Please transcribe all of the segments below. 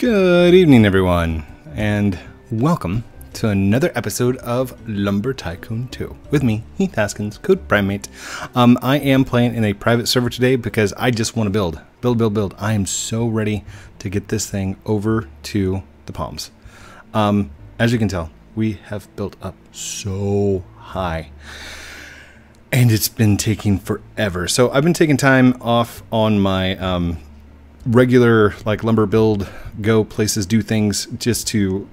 Good evening, everyone, and welcome to another episode of Lumber Tycoon 2 with me, Heath Haskins, CodePrime8. Um, I am playing in a private server today because I just want to build, build, build, build. I am so ready to get this thing over to the Palms. Um, as you can tell, we have built up so high and it's been taking forever. So I've been taking time off on my um, regular like lumber build, go places, do things just to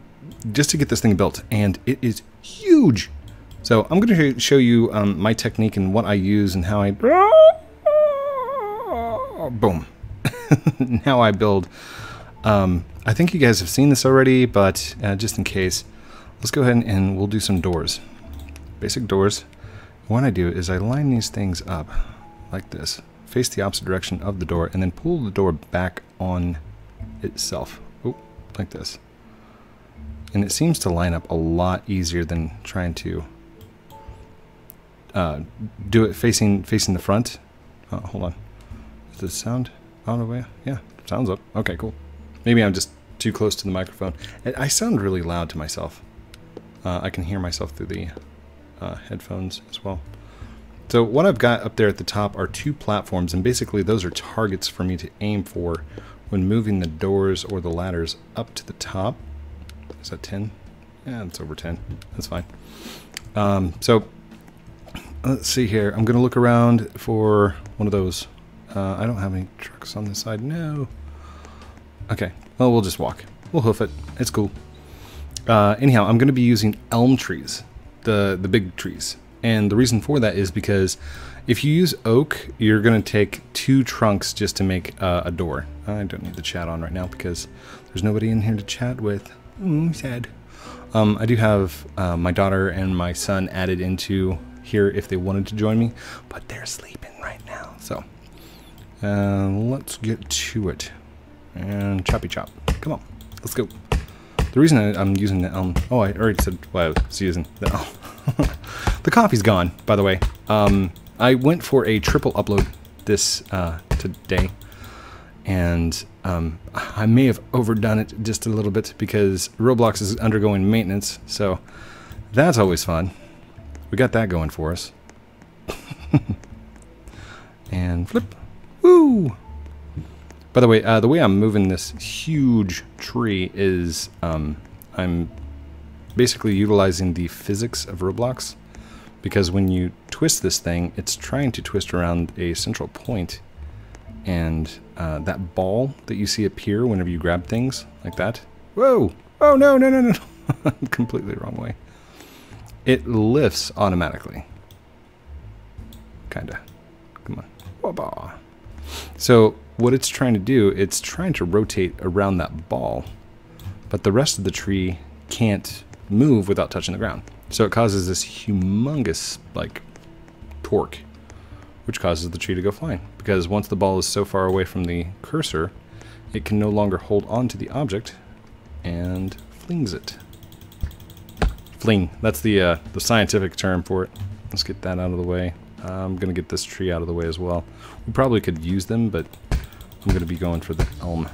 just to get this thing built, and it is huge. So I'm going to show you um, my technique and what I use and how I boom now I build. Um, I think you guys have seen this already, but uh, just in case, let's go ahead and we'll do some doors. Basic doors. What I do is I line these things up like this, face the opposite direction of the door, and then pull the door back on itself. Oh, like this. And it seems to line up a lot easier than trying to uh, do it facing facing the front. Oh, hold on. Does it sound on the way? Yeah, sounds up. Okay, cool. Maybe I'm just too close to the microphone. I sound really loud to myself. Uh, I can hear myself through the uh, headphones as well. So what I've got up there at the top are two platforms, and basically those are targets for me to aim for when moving the doors or the ladders up to the top. Is that 10? Yeah, it's over 10. That's fine. Um, so let's see here. I'm going to look around for one of those. Uh, I don't have any trucks on this side. No. Okay. Well, we'll just walk. We'll hoof it. It's cool. Uh, anyhow, I'm going to be using elm trees the, the big trees. And the reason for that is because if you use oak, you're going to take two trunks just to make uh, a door. I don't need the chat on right now because there's nobody in here to chat with. Mm, sad. Um, I do have uh, my daughter and my son added into here if they wanted to join me, but they're sleeping right now. So uh, let's get to it. And choppy chop. Come on, let's go. The reason I, am using the elm... Oh, I already said why I was using the elm. the coffee's gone, by the way. Um, I went for a triple upload this uh, today. And um, I may have overdone it just a little bit because Roblox is undergoing maintenance. So that's always fun. We got that going for us. and flip. Woo! By the way, uh, the way I'm moving this huge tree is um, I'm basically utilizing the physics of Roblox because when you twist this thing, it's trying to twist around a central point and uh, that ball that you see appear whenever you grab things like that. Whoa! Oh no, no, no, no! Completely wrong way. It lifts automatically. Kinda. Come on. So what it's trying to do, it's trying to rotate around that ball, but the rest of the tree can't move without touching the ground. So it causes this humongous, like, torque, which causes the tree to go flying. Because once the ball is so far away from the cursor, it can no longer hold on to the object and flings it. Fling, that's the, uh, the scientific term for it. Let's get that out of the way. I'm going to get this tree out of the way as well. We probably could use them, but I'm going to be going for the elm.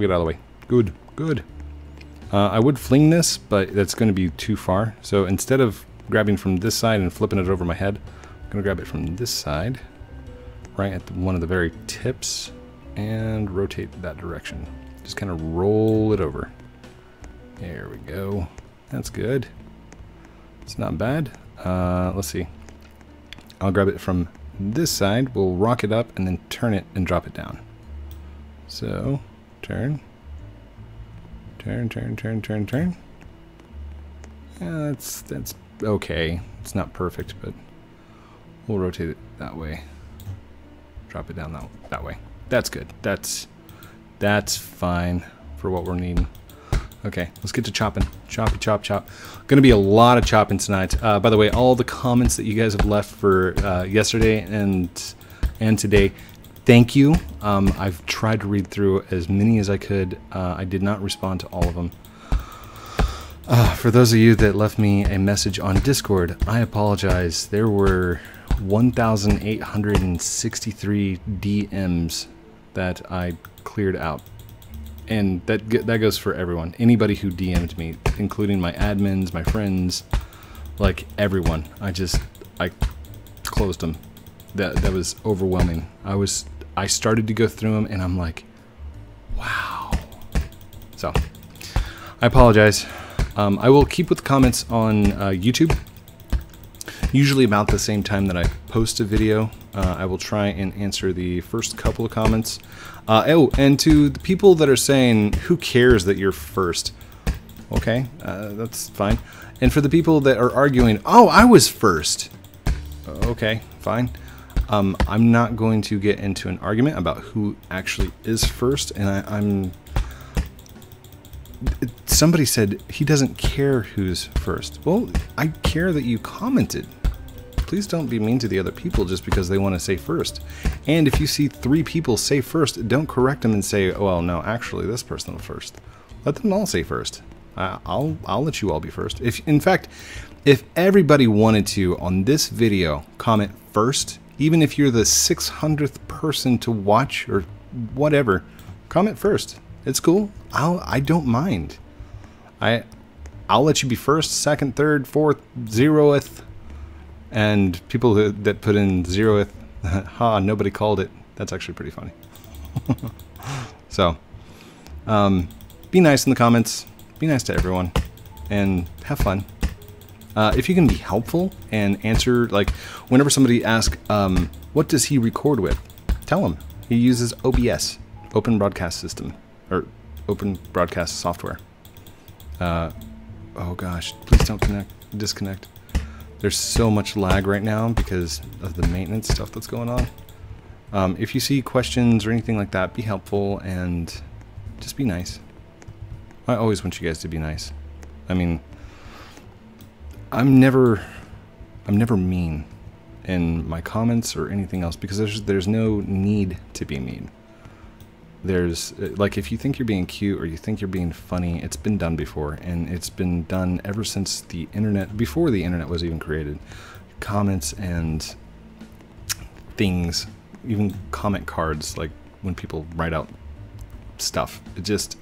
Get out of the way. Good, good. Uh, I would fling this, but that's going to be too far. So instead of grabbing from this side and flipping it over my head, I'm going to grab it from this side, right at the, one of the very tips, and rotate that direction. Just kind of roll it over. There we go. That's good. It's not bad. Uh, let's see. I'll grab it from this side, we'll rock it up and then turn it and drop it down. So, turn, turn, turn, turn, turn, turn. Yeah, that's, that's okay. It's not perfect, but we'll rotate it that way. Drop it down that, that way. That's good. That's, that's fine for what we're needing. Okay, let's get to chopping. Choppy, chop, chop. Gonna be a lot of chopping tonight. Uh, by the way, all the comments that you guys have left for uh, yesterday and and today, thank you. Um, I've tried to read through as many as I could. Uh, I did not respond to all of them. Uh, for those of you that left me a message on Discord, I apologize. There were 1,863 DMs that I cleared out. And that that goes for everyone. Anybody who DM'd me, including my admins, my friends, like everyone. I just I closed them. That that was overwhelming. I was I started to go through them and I'm like, wow. So, I apologize. Um, I will keep with comments on uh, YouTube. Usually about the same time that I post a video, uh, I will try and answer the first couple of comments. Uh, oh, and to the people that are saying, who cares that you're first? Okay, uh, that's fine. And for the people that are arguing, oh, I was first. Okay, fine. Um, I'm not going to get into an argument about who actually is first, and I, I'm somebody said he doesn't care who's first. Well, I care that you commented. Please don't be mean to the other people just because they want to say first. And if you see three people say first, don't correct them and say, oh, well, no, actually, this person was first. Let them all say first. I'll, I'll let you all be first. If In fact, if everybody wanted to, on this video, comment first, even if you're the 600th person to watch or whatever, comment first. It's cool. I'll I don't mind. I I'll let you be first, second, third, fourth, zeroth, and people that, that put in zeroth, ha, nobody called it. That's actually pretty funny. so, um, be nice in the comments. Be nice to everyone, and have fun. Uh, if you can be helpful and answer, like, whenever somebody asks, um, what does he record with? Tell him. He uses OBS, Open Broadcast System or open broadcast software. Uh, oh gosh, please don't connect, disconnect. There's so much lag right now because of the maintenance stuff that's going on. Um, if you see questions or anything like that, be helpful and just be nice. I always want you guys to be nice. I mean, I'm never, I'm never mean in my comments or anything else because there's there's no need to be mean. There's like if you think you're being cute or you think you're being funny it's been done before and it's been done ever since the internet before the internet was even created. Comments and things even comment cards like when people write out stuff it just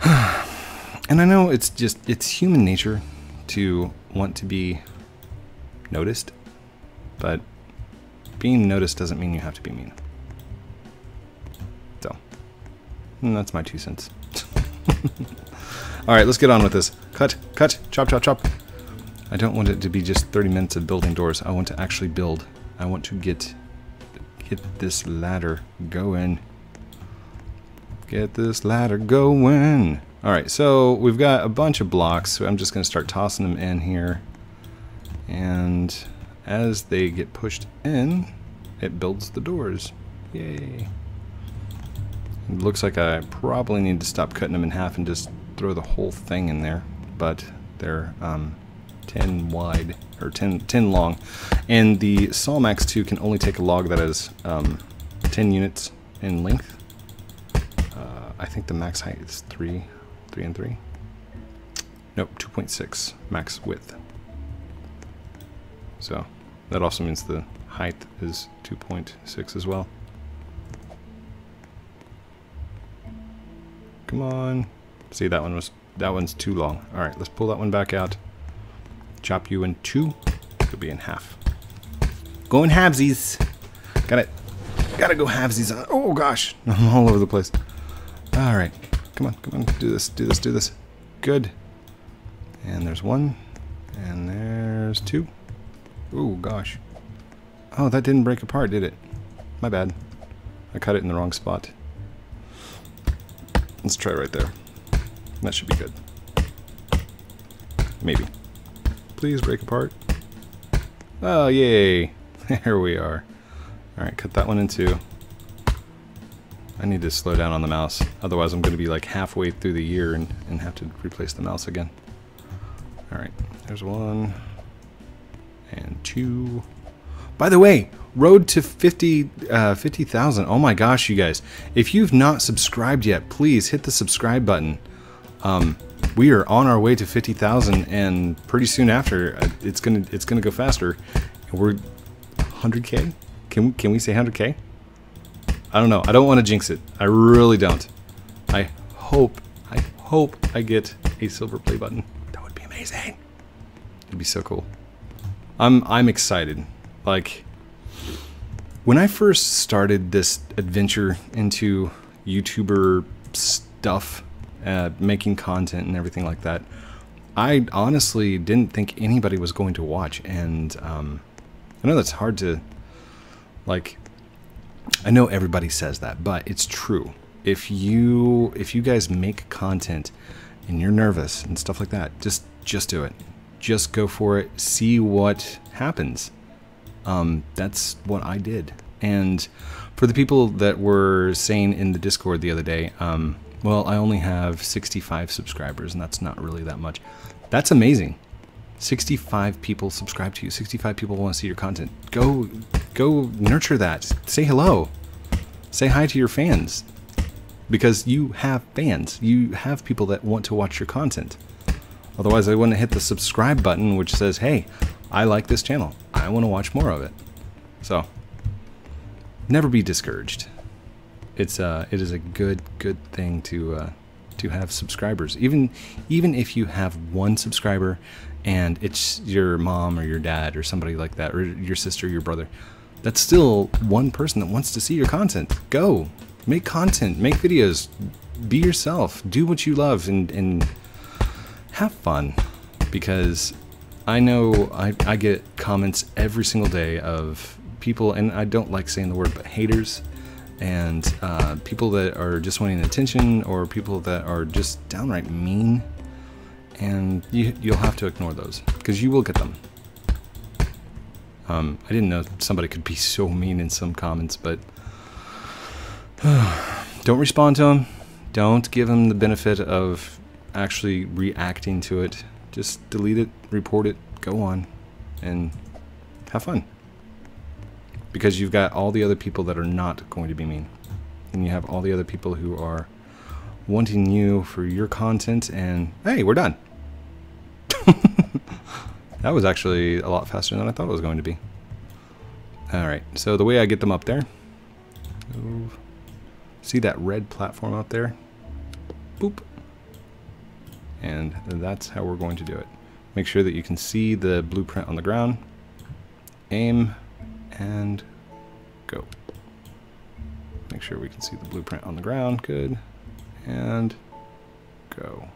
and i know it's just it's human nature to want to be noticed but being noticed doesn't mean you have to be mean And hmm, that's my two cents. Alright, let's get on with this. Cut, cut, chop, chop, chop. I don't want it to be just 30 minutes of building doors. I want to actually build. I want to get get this ladder going. Get this ladder going. Alright, so we've got a bunch of blocks, so I'm just going to start tossing them in here. And as they get pushed in, it builds the doors. Yay. It looks like I probably need to stop cutting them in half and just throw the whole thing in there, but they're um, 10 wide, or 10, 10 long. And the Sawmax 2 can only take a log that is um, 10 units in length. Uh, I think the max height is 3, 3 and 3. Nope, 2.6 max width. So that also means the height is 2.6 as well. Come on. See, that one was, that one's too long. All right, let's pull that one back out. Chop you in two. Could be in half. Going halvesies. Got it. Gotta go halvesies. Oh gosh, I'm all over the place. All right, come on, come on, do this, do this, do this. Good. And there's one, and there's two. Oh gosh. Oh, that didn't break apart, did it? My bad. I cut it in the wrong spot. Let's try right there. That should be good. Maybe. Please break apart. Oh, yay. There we are. Alright, cut that one in two. I need to slow down on the mouse. Otherwise I'm going to be like halfway through the year and, and have to replace the mouse again. Alright, there's one. And two. By the way, road to 50 uh, 50,000. Oh my gosh, you guys. If you've not subscribed yet, please hit the subscribe button. Um, we are on our way to 50,000 and pretty soon after uh, it's going to it's going to go faster. We're 100k? Can we, can we say 100k? I don't know. I don't want to jinx it. I really don't. I hope, I hope I get a silver play button. That would be amazing. It'd be so cool. I'm I'm excited. Like when I first started this adventure into YouTuber stuff, uh, making content and everything like that, I honestly didn't think anybody was going to watch, and um, I know that's hard to like. I know everybody says that, but it's true. If you if you guys make content and you're nervous and stuff like that, just just do it. Just go for it. See what happens. Um, that's what I did. And for the people that were saying in the Discord the other day, um, well, I only have 65 subscribers, and that's not really that much. That's amazing. 65 people subscribe to you. 65 people want to see your content. Go, go nurture that. Say hello. Say hi to your fans. Because you have fans. You have people that want to watch your content. Otherwise, they wouldn't hit the subscribe button, which says, hey, I like this channel. I want to watch more of it. So, never be discouraged. It's uh, it is a good good thing to uh, to have subscribers. Even even if you have one subscriber and it's your mom or your dad or somebody like that or your sister, your brother, that's still one person that wants to see your content. Go. Make content, make videos, be yourself, do what you love and and have fun because I know I, I get comments every single day of people, and I don't like saying the word, but haters and uh, people that are just wanting attention or people that are just downright mean. And you, you'll have to ignore those because you will get them. Um, I didn't know somebody could be so mean in some comments, but don't respond to them. Don't give them the benefit of actually reacting to it. Just delete it, report it, go on, and have fun because you've got all the other people that are not going to be mean. And you have all the other people who are wanting you for your content and hey, we're done. That was actually a lot faster than I thought it was going to be. Alright, so the way I get them up there, see that red platform up there? Boop. And that's how we're going to do it. Make sure that you can see the blueprint on the ground. Aim and go. Make sure we can see the blueprint on the ground. Good. And go.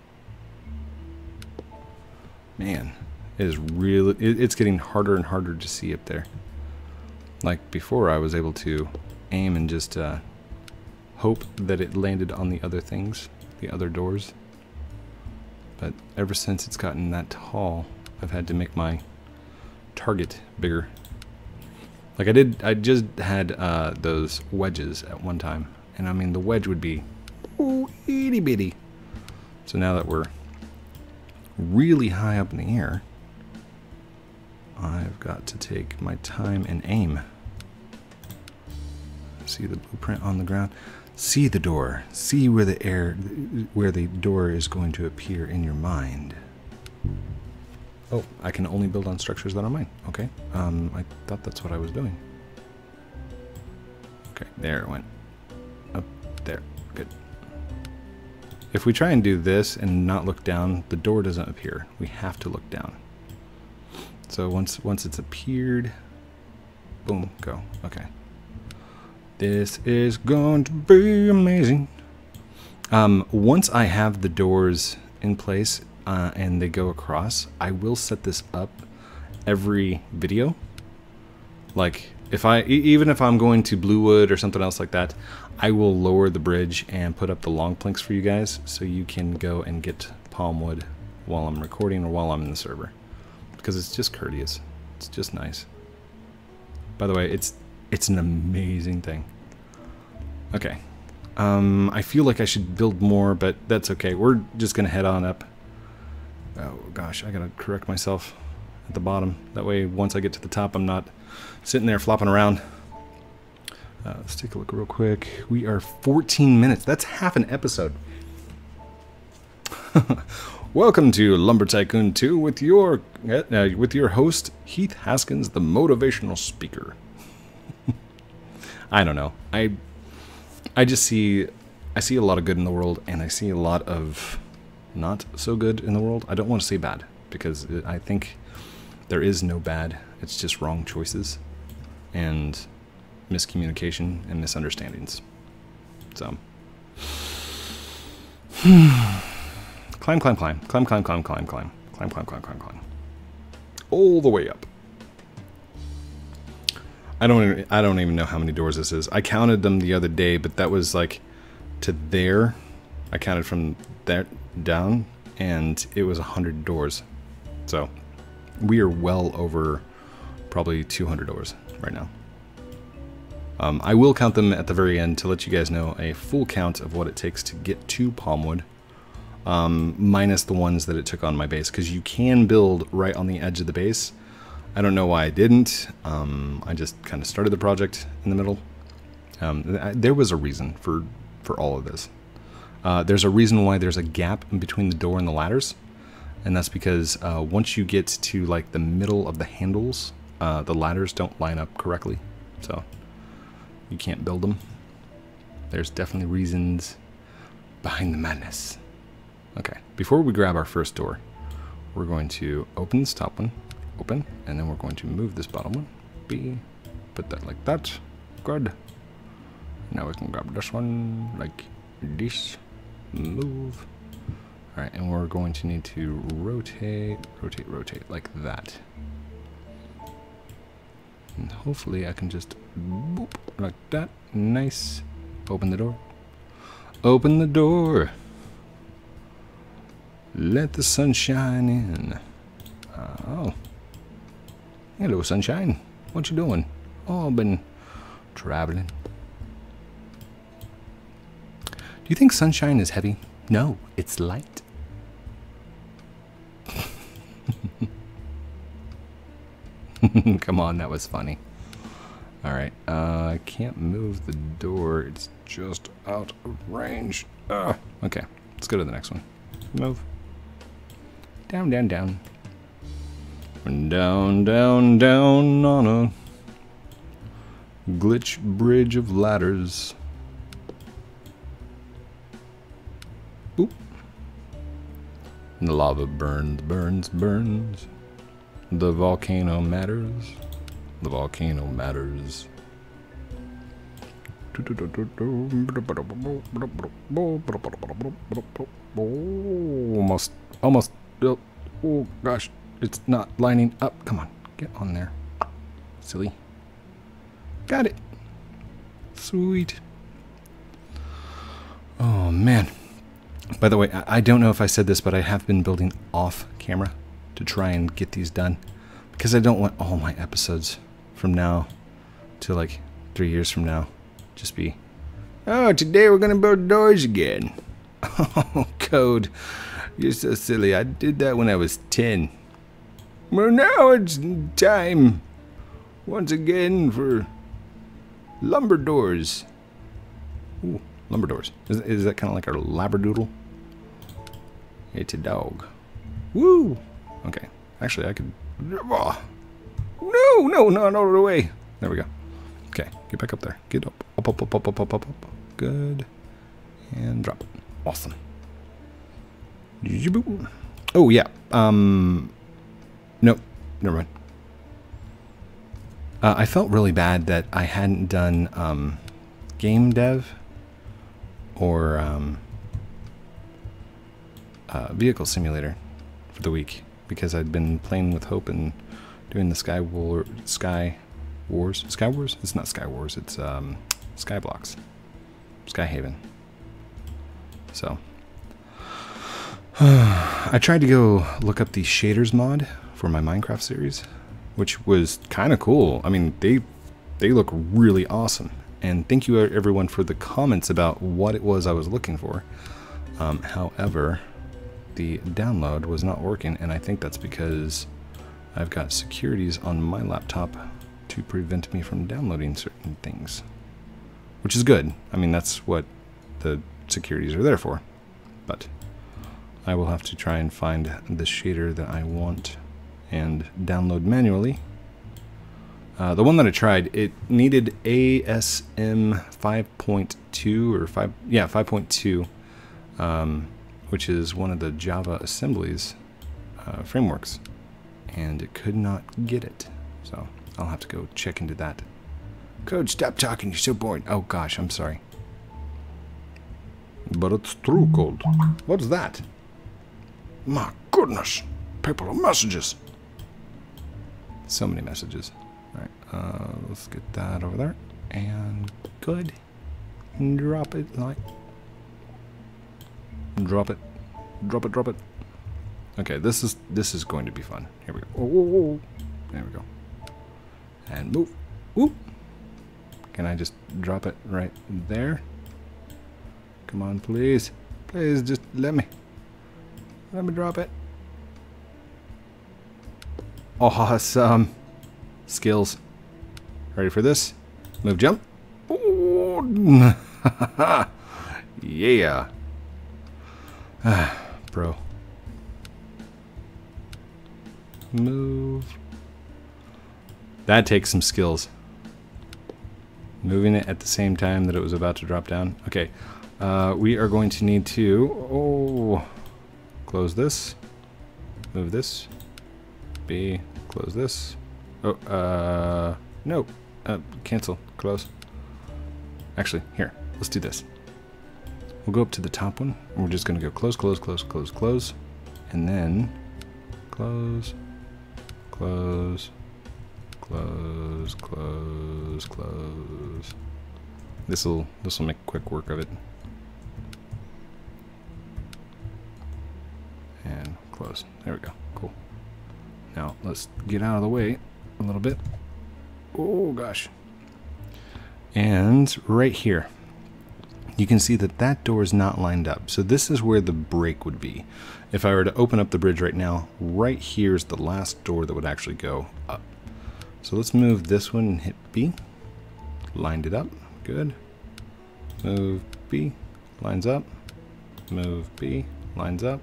Man, it is really, it, it's getting harder and harder to see up there. Like before I was able to aim and just uh, hope that it landed on the other things, the other doors. But ever since it's gotten that tall, I've had to make my target bigger like I did, I just had uh, those wedges at one time, and I mean the wedge would be ooh, itty bitty. So now that we're really high up in the air, I've got to take my time and aim. See the blueprint on the ground. See the door. See where the air, where the door is going to appear in your mind. Oh, I can only build on structures that are mine. Okay. Um, I thought that's what I was doing. Okay, there it went. Up there. Good. If we try and do this and not look down, the door doesn't appear. We have to look down. So once once it's appeared, boom, go. Okay. This is going to be amazing. Um, once I have the doors in place, uh, and they go across, I will set this up every video. Like if I even if I'm going to Bluewood or something else like that, I will lower the bridge and put up the long planks for you guys so you can go and get palm wood while I'm recording or while I'm in the server. Because it's just courteous. It's just nice. By the way, it's it's an amazing thing. Okay. Um, I feel like I should build more, but that's okay. We're just going to head on up Oh gosh, I gotta correct myself at the bottom. That way, once I get to the top, I'm not sitting there flopping around. Uh, let's take a look real quick. We are 14 minutes. That's half an episode. Welcome to Lumber Tycoon 2 with your uh, with your host Heath Haskins, the motivational speaker. I don't know. I I just see, I see a lot of good in the world, and I see a lot of not so good in the world. I don't want to say bad because I think there is no bad. It's just wrong choices and miscommunication and misunderstandings. So, Climb, climb, climb. Climb, climb, climb, climb, climb. Climb, climb, climb, climb, climb. All the way up. I don't even, I don't even know how many doors this is. I counted them the other day, but that was like to there. I counted from that down and it was a 100 doors. So we are well over probably 200 doors right now. Um, I will count them at the very end to let you guys know a full count of what it takes to get to Palmwood um, minus the ones that it took on my base, because you can build right on the edge of the base. I don't know why I didn't. Um, I just kind of started the project in the middle. Um, there was a reason for, for all of this. Uh, there's a reason why there's a gap in between the door and the ladders, and that's because uh, once you get to like the middle of the handles, uh, the ladders don't line up correctly, so you can't build them. There's definitely reasons behind the madness. Okay, before we grab our first door, we're going to open this top one, open, and then we're going to move this bottom one. B, put that like that. Good. Now we can grab this one like this. Move. Alright, and we're going to need to rotate, rotate, rotate like that. And hopefully I can just boop, like that. Nice. Open the door. Open the door. Let the sunshine in. Oh. Hello, sunshine. What you doing? Oh, I've been traveling. Do you think sunshine is heavy? No, it's light. Come on, that was funny. Alright, uh, I can't move the door. It's just out of range. Uh, okay, let's go to the next one. Move. Down, down, down. Down, down, down on a glitch bridge of ladders. Boop. The lava burns, burns, burns. The volcano matters. The volcano matters. Almost, almost. Oh, oh gosh, it's not lining up. Come on, get on there. Silly. Got it. Sweet. Oh man. By the way, I don't know if I said this, but I have been building off camera to try and get these done because I don't want all my episodes from now to like three years from now just be, oh, today we're going to build doors again. Oh, code. You're so silly. I did that when I was 10. Well, now it's time once again for lumber doors. Ooh, lumber doors. Is, is that kind of like our labradoodle? It's a dog. Woo! Okay. Actually, I could... Oh. No, no, no, no, the way. There we go. Okay, get back up there. Get up. Up, up, up, up, up, up, up, up. Good. And drop. Awesome. Oh, yeah. Um... Nope. Never mind. Uh, I felt really bad that I hadn't done um, game dev or um, uh, vehicle simulator for the week because I'd been playing with Hope and doing the Sky War, Sky Wars, Sky Wars. It's not Sky Wars. It's um, Skyblocks, Skyhaven. So I tried to go look up the shaders mod for my Minecraft series, which was kind of cool. I mean, they they look really awesome. And thank you everyone for the comments about what it was I was looking for. Um, however, the download was not working, and I think that's because I've got securities on my laptop to prevent me from downloading certain things. Which is good. I mean, that's what the securities are there for. But I will have to try and find the shader that I want and download manually. Uh, the one that I tried, it needed ASM 5.2 or 5, yeah, 5.2, um, which is one of the Java assemblies uh, frameworks, and it could not get it. So I'll have to go check into that. Code, stop talking. You're so boring. Oh gosh, I'm sorry. But it's true code. What's that? My goodness. People of messages. So many messages. Alright, uh, let's get that over there. And good. Drop it like. Drop it. Drop it, drop it. Okay, this is this is going to be fun. Here we go. Oh, oh, oh. There we go. And move. Whoop. Can I just drop it right there? Come on, please. Please, just let me. Let me drop it. Awesome. Skills. Ready for this? Move, jump. Yeah. Bro. Move. That takes some skills. Moving it at the same time that it was about to drop down. Okay. Uh, we are going to need to... Oh... Close this. Move this. B. Close this. Oh, uh... No. Uh, cancel. Close. Actually, here. Let's do this. We'll go up to the top one. And we're just going to go close, close, close, close, close. And then... Close. Close. Close, close, close. This'll this'll make quick work of it. There we go. Cool. Now let's get out of the way a little bit. Oh gosh. And right here, you can see that that door is not lined up. So this is where the break would be. If I were to open up the bridge right now, right here is the last door that would actually go up. So let's move this one and hit B. Lined it up. Good. Move B. Lines up. Move B. Lines up.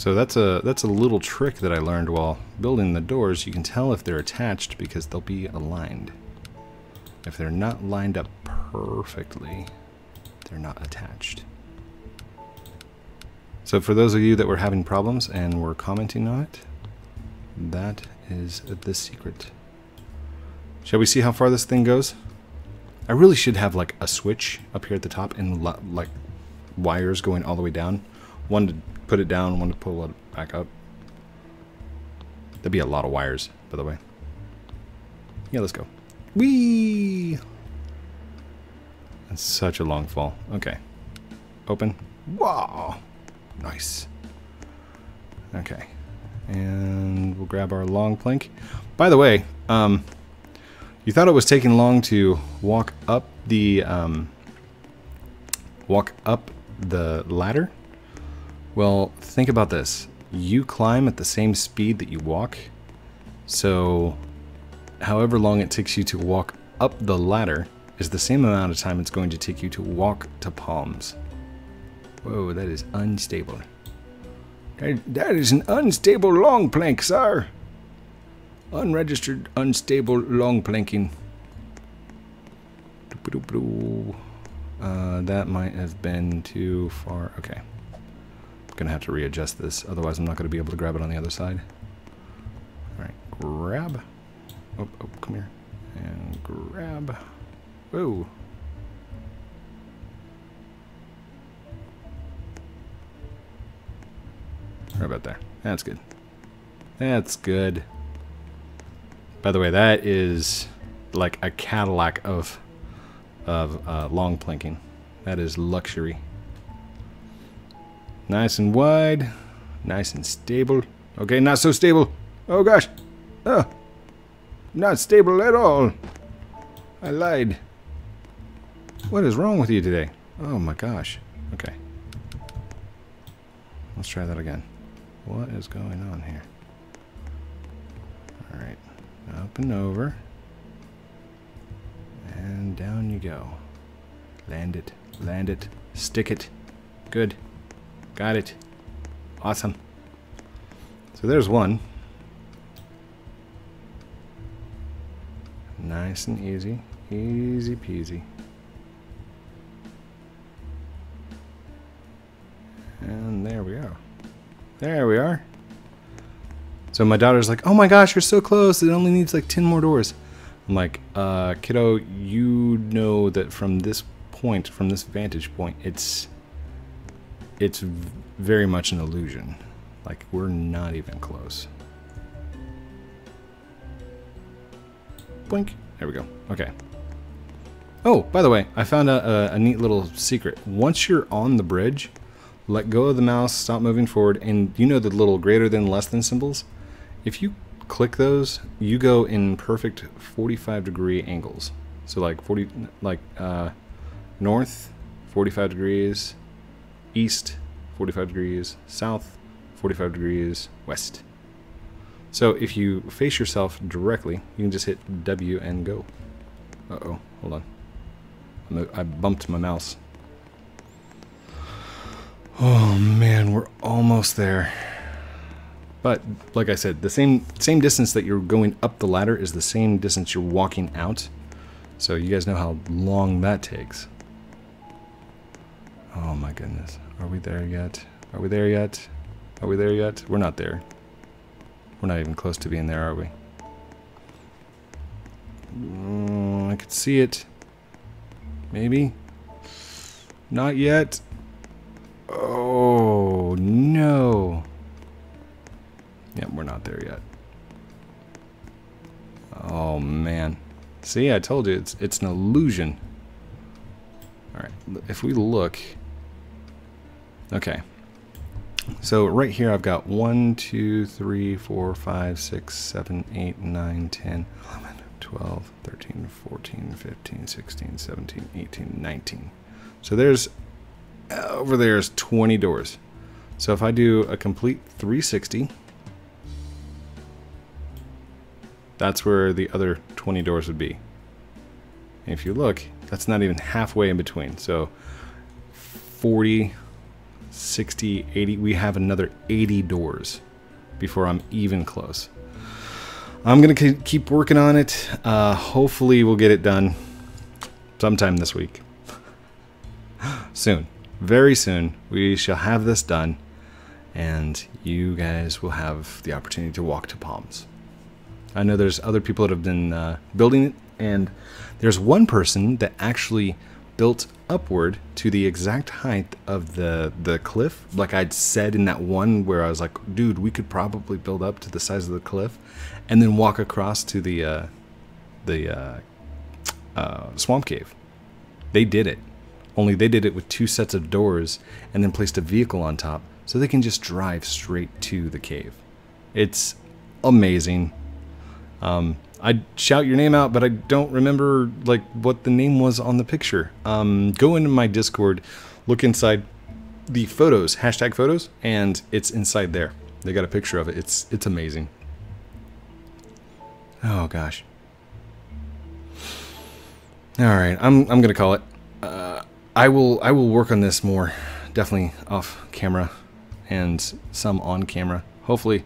So that's a that's a little trick that I learned while building the doors. You can tell if they're attached because they'll be aligned. If they're not lined up perfectly, they're not attached. So for those of you that were having problems and were commenting on it, that is the secret. Shall we see how far this thing goes? I really should have like a switch up here at the top and like wires going all the way down. One to put it down, one to pull it back up. That'd be a lot of wires, by the way. Yeah, let's go. Whee! That's such a long fall. Okay. Open. Wow! Nice. Okay and we'll grab our long plank. By the way, um, you thought it was taking long to walk up the um, walk up the ladder. Well, think about this. You climb at the same speed that you walk. So, however long it takes you to walk up the ladder is the same amount of time it's going to take you to walk to palms. Whoa, that is unstable. That is an unstable long plank, sir. Unregistered, unstable long planking. Uh, that might have been too far. Okay. Going to have to readjust this, otherwise I'm not going to be able to grab it on the other side. Alright, grab. Oh, oh, come here. And grab. Whoa. Right about there. That's good. That's good. By the way, that is like a Cadillac of of uh, long planking. That is luxury. Nice and wide. Nice and stable. Okay, not so stable. Oh gosh. Oh. Not stable at all. I lied. What is wrong with you today? Oh my gosh. Okay. Let's try that again. What is going on here? Alright. Up and over. And down you go. Land it. Land it. Stick it. Good. Got it. Awesome. So there's one. Nice and easy. Easy peasy. And there we are. There we are. So my daughter's like, oh my gosh, you're so close. It only needs like 10 more doors. I'm like, uh, kiddo, you know that from this point, from this vantage point, it's it's very much an illusion. Like we're not even close. Blink. There we go. Okay. Oh, by the way, I found a, a, a neat little secret. Once you're on the bridge, let go of the mouse, stop moving forward, and you know the little greater than, less than symbols? If you click those, you go in perfect 45 degree angles. So like 40, like uh, north, 45 degrees, east, 45 degrees, south, 45 degrees, west. So if you face yourself directly, you can just hit W and go. Uh-oh, hold on. I bumped my mouse. Oh man, we're almost there. But like I said, the same same distance that you're going up the ladder is the same distance you're walking out. So you guys know how long that takes. Oh my goodness. Are we there yet? Are we there yet? Are we there yet? We're not there. We're not even close to being there, are we? Mm, I could see it. Maybe. Not yet. Oh, no. Yep, we're not there yet. Oh, man. See, I told you, it's, it's an illusion. Alright, if we look... Okay. So right here I've got 1, 2, 3, 4, 5, 6, 7, 8, 9, 10, 11, 12, 13, 14, 15, 16, 17, 18, 19. So there's over there is 20 doors. So if I do a complete 360, that's where the other 20 doors would be. And if you look, that's not even halfway in between. So 40, 60, 80, we have another 80 doors before I'm even close. I'm going to keep working on it. Uh, hopefully we'll get it done sometime this week. Soon very soon we shall have this done and you guys will have the opportunity to walk to Palms. I know there's other people that have been uh, building it and there's one person that actually built upward to the exact height of the the cliff like I'd said in that one where I was like dude we could probably build up to the size of the cliff and then walk across to the uh, the uh, uh swamp cave they did it only they did it with two sets of doors and then placed a vehicle on top so they can just drive straight to the cave. It's amazing. Um, I'd shout your name out, but I don't remember like what the name was on the picture. Um, go into my Discord, look inside the photos, hashtag photos, and it's inside there. They got a picture of it. It's it's amazing. Oh gosh. All right, I'm I'm gonna call it. Uh, I will I will work on this more, definitely off camera, and some on camera. Hopefully,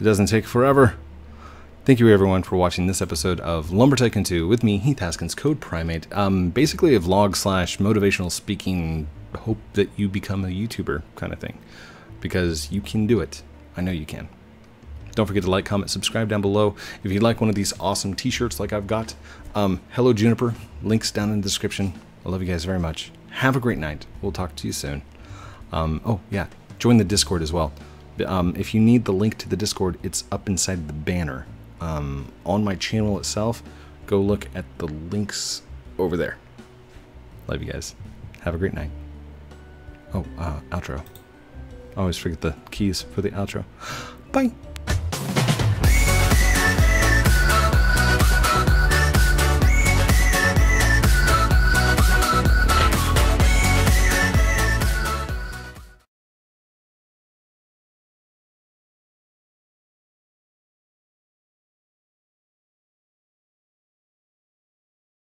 it doesn't take forever. Thank you everyone for watching this episode of Lumber Tycoon 2 with me, Heath Haskins, CodePrime8, Um, basically a vlog slash motivational speaking, hope that you become a YouTuber kind of thing. Because you can do it. I know you can. Don't forget to like, comment, subscribe down below. If you'd like one of these awesome t-shirts like I've got, um, hello Juniper, links down in the description. I love you guys very much. Have a great night. We'll talk to you soon. Um, oh, yeah. Join the Discord as well. Um, if you need the link to the Discord, it's up inside the banner. Um, on my channel itself, go look at the links over there. Love you guys. Have a great night. Oh, uh, outro. Always forget the keys for the outro. Bye.